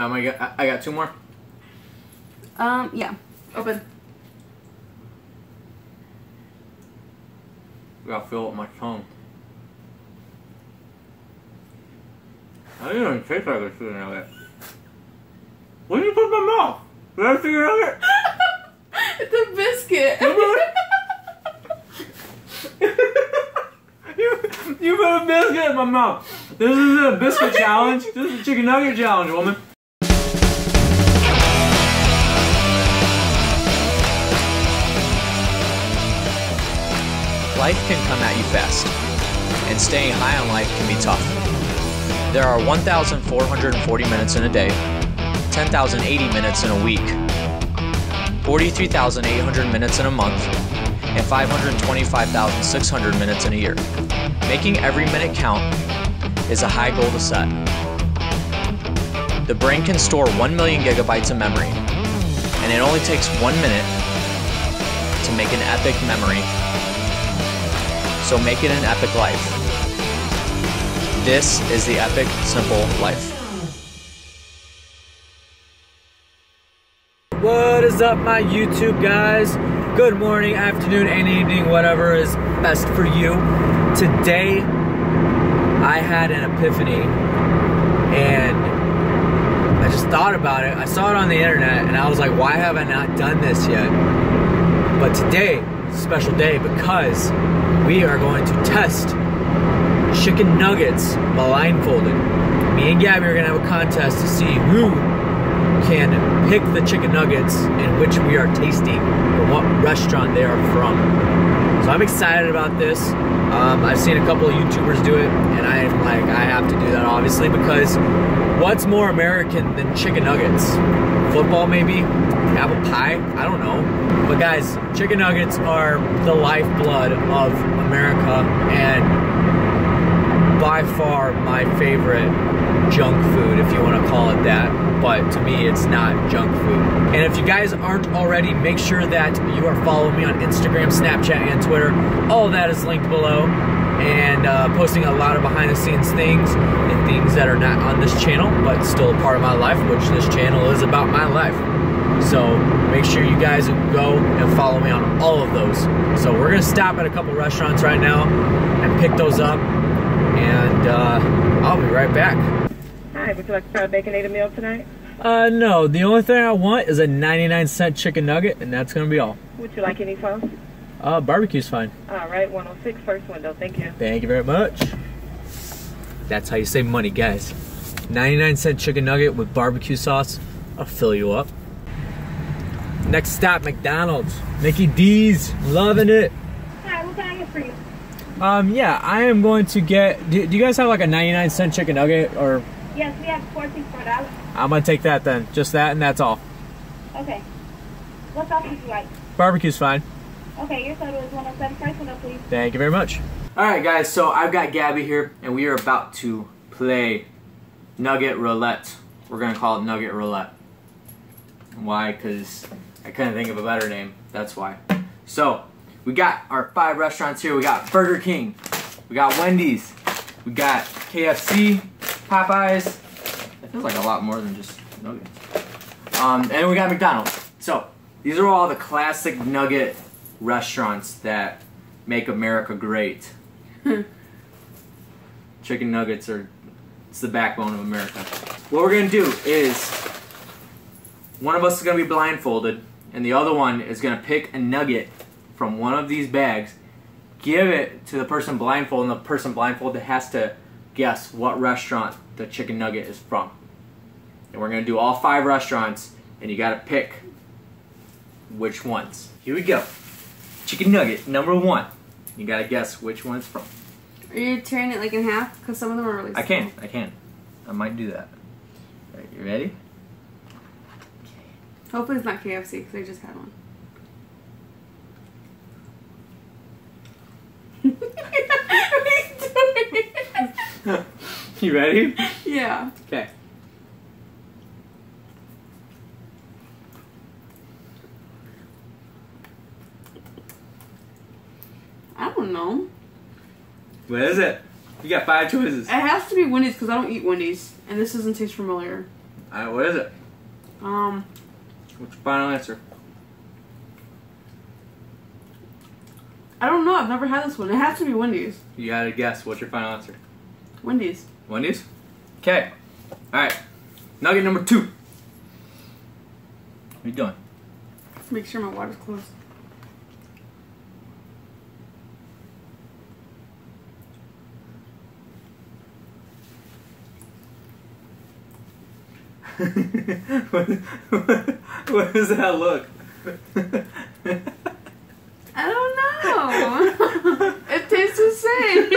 Um, I got I got two more. Um, yeah. Open. I gotta fill up my tongue. I didn't even taste like a chicken nugget. What did you put in my mouth? Did I chicken nugget? it's a biscuit. you, you put a biscuit in my mouth. This is a biscuit challenge. This is a chicken nugget challenge, woman. Life can come at you fast, and staying high on life can be tough. There are 1,440 minutes in a day, 10,080 minutes in a week, 43,800 minutes in a month, and 525,600 minutes in a year. Making every minute count is a high goal to set. The brain can store 1 million gigabytes of memory, and it only takes one minute to make an epic memory so make it an epic life. This is the Epic Simple Life. What is up, my YouTube guys? Good morning, afternoon, and evening, whatever is best for you. Today, I had an epiphany, and I just thought about it. I saw it on the internet, and I was like, why have I not done this yet? But today, special day because we are going to test chicken nuggets blindfolded. Me and Gabby are going to have a contest to see who can pick the chicken nuggets in which we are tasting or what restaurant they are from. So I'm excited about this. Um, I've seen a couple of YouTubers do it, and I'm like, I have to do that obviously because what's more American than chicken nuggets? Football, maybe? Apple pie? I don't know. But guys, chicken nuggets are the lifeblood of America, and by far my favorite junk food, if you want to call it that. But to me, it's not junk food. And if you guys aren't already, make sure that you are following me on Instagram, Snapchat, and Twitter. All that is linked below. And uh, posting a lot of behind the scenes things and things that are not on this channel, but still a part of my life, which this channel is about my life. So make sure you guys go and follow me on all of those. So we're gonna stop at a couple restaurants right now and pick those up, and uh, I'll be right back. Hi, would you like to try a Baconator meal tonight? Uh, no, the only thing I want is a 99 cent chicken nugget, and that's gonna be all. Would you like any sauce? Uh, barbecue's fine. All right, 106 first window. Thank you. Thank you very much. That's how you save money, guys. 99 cent chicken nugget with barbecue sauce. I'll fill you up. Next stop, McDonald's. Mickey D's. Loving it. Hi, what can I get for you? Um, yeah, I am going to get. Do, do you guys have like a 99 cent chicken nugget? Or Yes, we have 14 for dollars. I'm gonna take that then. Just that, and that's all. Okay. What sauce would you like? Barbecue's fine. Okay, your total is 107 first window, please. Thank you very much. All right, guys. So I've got Gabby here, and we are about to play Nugget Roulette. We're gonna call it Nugget Roulette. Why? Because I couldn't think of a better name. That's why. So we got our five restaurants here. We got Burger King, we got Wendy's, we got KFC, Popeyes. It feels like a lot more than just nuggets. Um, and we got McDonald's. So these are all the classic nugget restaurants that make America great. Chicken nuggets are it's the backbone of America. What we're gonna do is one of us is gonna be blindfolded, and the other one is gonna pick a nugget from one of these bags, give it to the person blindfolded, and the person blindfolded has to guess what restaurant the chicken nugget is from. And we're gonna do all five restaurants, and you gotta pick which ones. Here we go. Chicken nugget number one. You gotta guess which one it's from. Are you tearing it like in half? Because some of them are really I can, I can. I might do that. Alright, you ready? Hopefully it's not KFC because I just had one. you? You ready? yeah. Okay. I don't know. What is it? You got five choices. It has to be Wendy's because I don't eat Wendy's, and this doesn't taste familiar. Alright, what is it? Um, What's your final answer? I don't know. I've never had this one. It has to be Wendy's. You gotta guess. What's your final answer? Wendy's. Wendy's? Okay. Alright. Nugget number two. What are you doing? Make sure my water's closed. What, what, what does that look? I don't know. it tastes the same.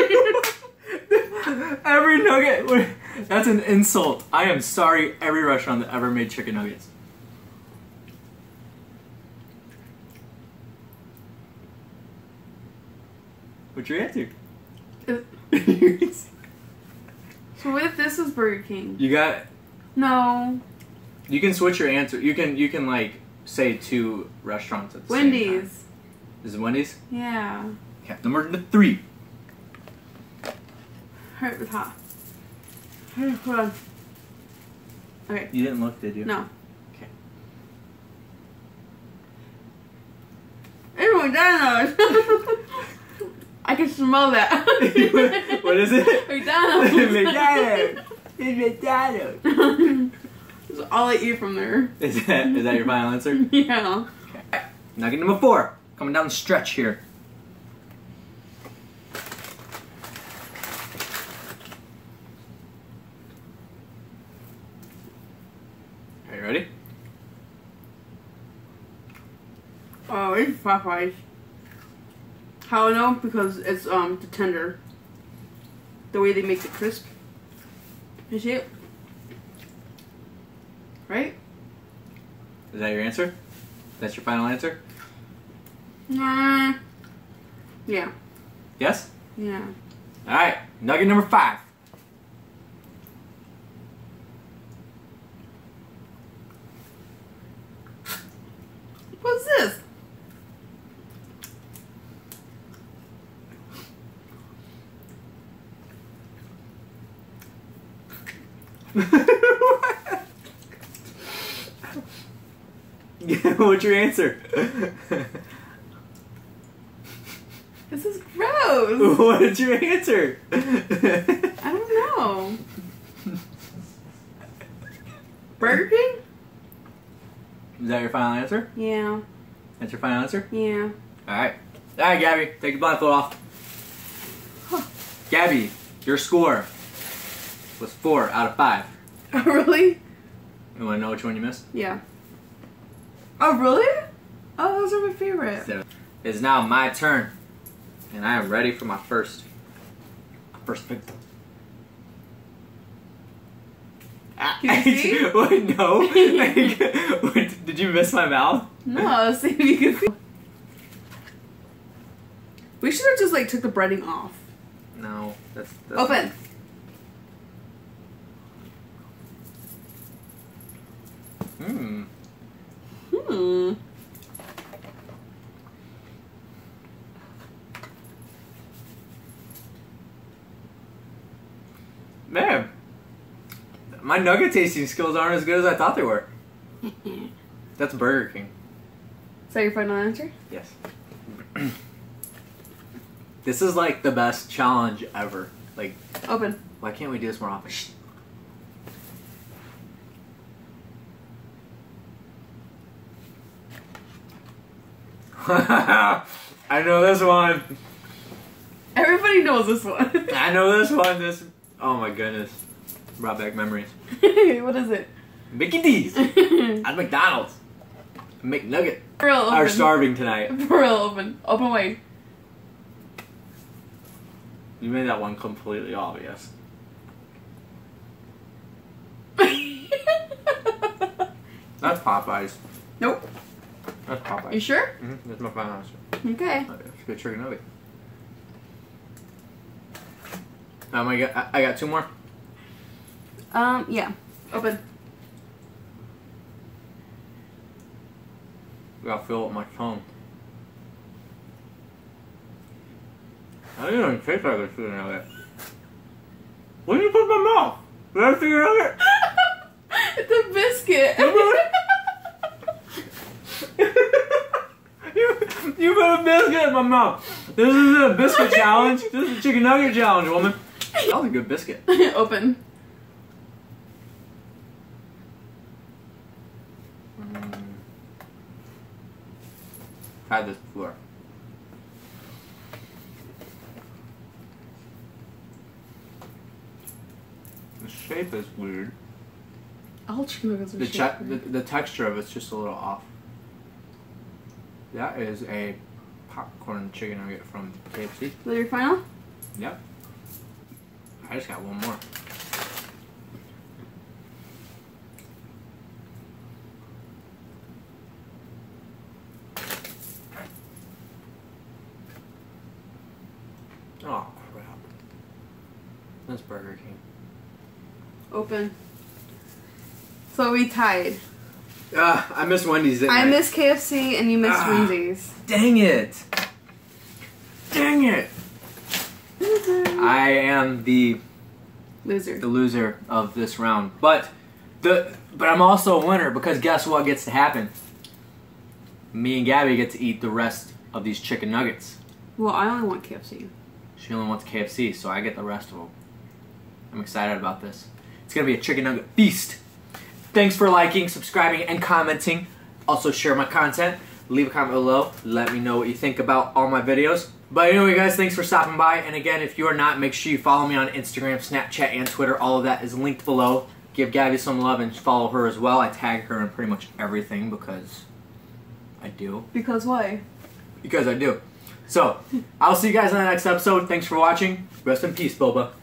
every nugget. That's an insult. I am sorry, every restaurant that ever made chicken nuggets. What's your answer? so what if this is Burger King? you got. No. You can switch your answer. You can. You can like say two restaurants at the same time. Wendy's. Is Wendy's. Yeah. Okay. Number three. Hurt with hot. Hold on. Okay. You didn't look, did you? No. Okay. It's McDonald's. I can smell that. what is it? McDonald's. McDonald's. It's McDonald's. That's all I eat from there. Is that is that your final answer? Yeah. Okay. Nugget number four. Coming down the stretch here. Are you ready? Oh, it's Popeyes. How I know? Because it's um the tender. The way they make it crisp. See it? Right? Is that your answer? That's your final answer? Nah. Yeah. Yes? Yeah. Alright, nugget number five. What's this? Yeah, What's your answer? This is gross. What's your answer? I don't know. Burger King? Is that your final answer? Yeah. That's your final answer? Yeah. Alright. Alright, Gabby, take your blindfold off. Gabby, your score was four out of five. Oh, really? You want to know which one you missed? Yeah. Oh, really? Oh, those are my favorite. So, It's now my turn, and I am ready for my first, first victim. Can you see? Wait, no. Wait, did you miss my mouth? No, see if you can see. We should have just like took the breading off. No, that's, that's Open. Hmm. Hmm. Man, my nugget tasting skills aren't as good as I thought they were. That's Burger King. Is that your final answer? Yes. this is like the best challenge ever. Like, Open. why can't we do this more often? I know this one. Everybody knows this one. I know this one. This. Oh my goodness. Brought back memories. what is it? Mickey D's at McDonald's. McNugget For real, open. are starving tonight. For real, open. Open wide. You made that one completely obvious. That's Popeyes. nope. That's You Popeyes. sure? hmm That's my final answer. Okay. A good chicken nugget. Um, I got, I- got two more. Um, yeah. Open. I gotta fill up my tongue. I didn't even taste like a chicken nugget. What did you put in my mouth? Did I chicken nugget? it's a biscuit. You, put a biscuit in my mouth. This is a biscuit challenge. This is a chicken nugget challenge, woman. That was a good biscuit. Open. Had this before. The shape is weird. All chicken nuggets are The, the weird. the texture of it's just a little off. That is a popcorn chicken nugget from KFC. Is that your final? Yep. I just got one more. Oh crap. That's Burger King. Open. So we tied. Ah, I missed Wendy's. didn't I missed KFC and you missed Ah. Wendy's. Dang it! Dang it! I am the Loser. the loser of this round. But the but I'm also a winner because guess what gets to happen? Me and Gabby get to eat the rest of these chicken nuggets. Well, I only want KFC. She only wants KFC, so I get the rest of them. I'm excited about this. It's gonna be a chicken nugget feast. Thanks for liking, subscribing, and commenting. Also share my content. Leave a comment below. Let me know what you think about all my videos. But anyway, guys, thanks for stopping by. And again, if you are not, make sure you follow me on Instagram, Snapchat, and Twitter. All of that is linked below. Give Gabby some love and follow her as well. I tag her in pretty much everything because I do. Because why? Because I do. So, I'll see you guys in the next episode. Thanks for watching. Rest in peace, Boba.